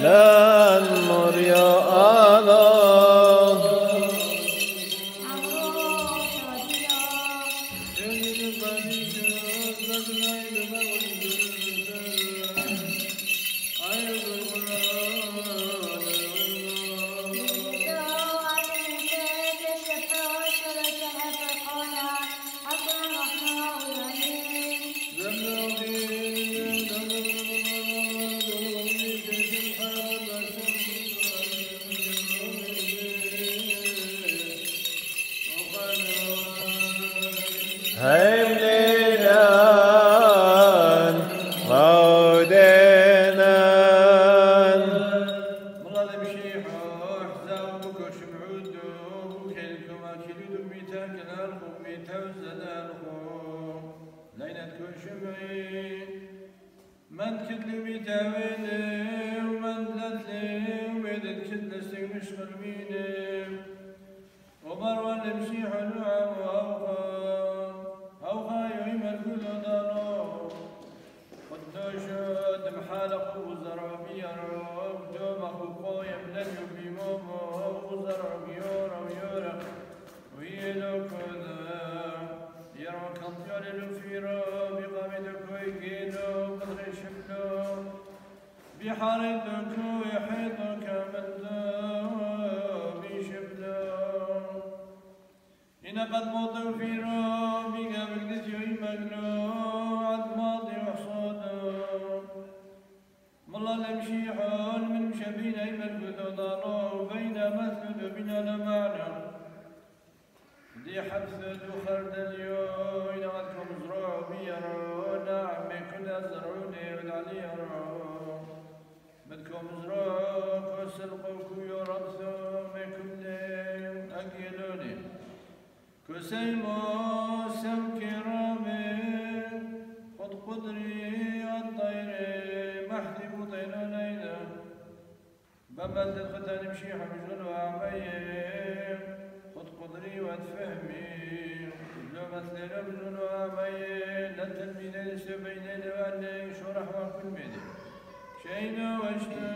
لن مريا الله Heimlinan Maudenan والله لا مشيحة حزام وكش بعودو وكيلكم أكيدو ميتاك الألخو ميتا وزد ألخو لينة كش بعيد من كدلي ميتا ويلي ومن دلتلي ويدد كدل استغمش قلبيني ومروان لمشيحة نعم وأوخا أوخا يوم الكل دانو قدوش دم حالق وزرع بيرو دوم أخو قوي من اليوبي مومو وزرع بيورا ويورا ويلو كذا يرو كنطيون الفيرو بقامد كوي جيلو قدر شبلو بحار الدكو إن في ربي قبل يمكنوا عد ماضي وحصادوا والله لمشي حال من مشابين أيمن الهدى بين مثل بنا لمعنى دي حبس وخرد اليوم عندكم زروع بيرو. نعم كنا زرعوني ودعلي بدكم زروع كسيمو سم كرامي خد قدري الطير محدي بطين ليلة بمد الختان مشي حمجون وعمي خد قدري وتفهمي لو مثل رمزون وعمي لن تلمين لسبين لوالي شرح وكل مدي. شينا واشتا